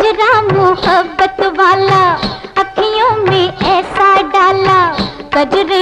नजरा मोहब्बत वाला अखियों में ऐसा डाला कजर